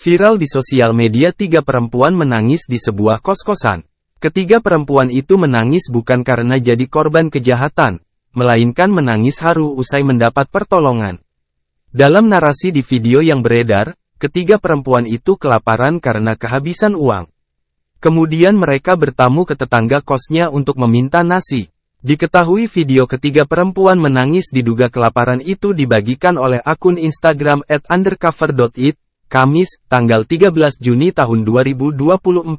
Viral di sosial media tiga perempuan menangis di sebuah kos-kosan. Ketiga perempuan itu menangis bukan karena jadi korban kejahatan, melainkan menangis haru usai mendapat pertolongan. Dalam narasi di video yang beredar, ketiga perempuan itu kelaparan karena kehabisan uang. Kemudian mereka bertamu ke tetangga kosnya untuk meminta nasi. Diketahui video ketiga perempuan menangis diduga kelaparan itu dibagikan oleh akun Instagram undercover.it, Kamis, tanggal 13 Juni tahun 2024.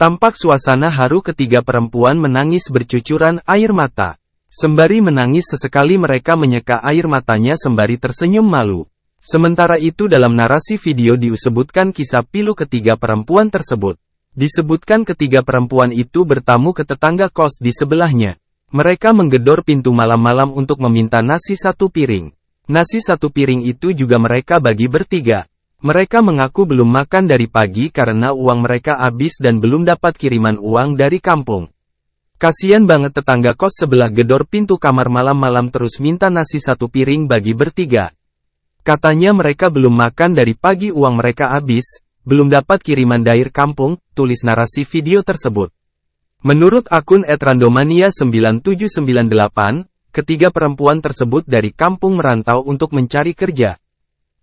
Tampak suasana haru ketiga perempuan menangis bercucuran air mata. Sembari menangis sesekali mereka menyeka air matanya sembari tersenyum malu. Sementara itu dalam narasi video disebutkan kisah pilu ketiga perempuan tersebut. Disebutkan ketiga perempuan itu bertamu ke tetangga kos di sebelahnya. Mereka menggedor pintu malam-malam untuk meminta nasi satu piring. Nasi satu piring itu juga mereka bagi bertiga. Mereka mengaku belum makan dari pagi karena uang mereka habis dan belum dapat kiriman uang dari kampung. Kasian banget tetangga kos sebelah gedor pintu kamar malam-malam terus minta nasi satu piring bagi bertiga. Katanya mereka belum makan dari pagi uang mereka habis, belum dapat kiriman dari kampung, tulis narasi video tersebut. Menurut akun @randomania9798, ketiga perempuan tersebut dari kampung merantau untuk mencari kerja.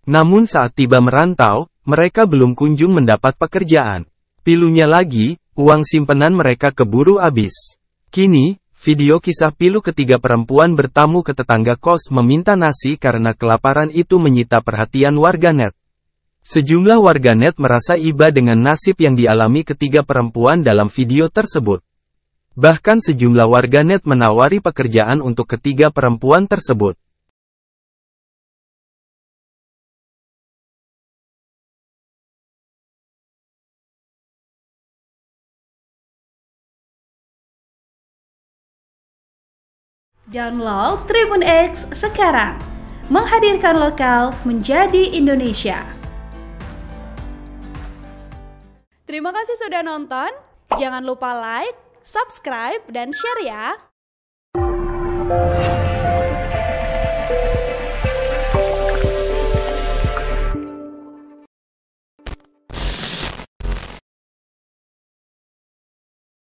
Namun saat tiba merantau, mereka belum kunjung mendapat pekerjaan. Pilunya lagi, uang simpenan mereka keburu habis. Kini, video kisah pilu ketiga perempuan bertamu ke tetangga kos meminta nasi karena kelaparan itu menyita perhatian warganet. Sejumlah warganet merasa iba dengan nasib yang dialami ketiga perempuan dalam video tersebut. Bahkan sejumlah warganet menawari pekerjaan untuk ketiga perempuan tersebut. Download Tribun X sekarang. Menghadirkan lokal menjadi Indonesia. Terima kasih sudah nonton. Jangan lupa like, subscribe, dan share ya.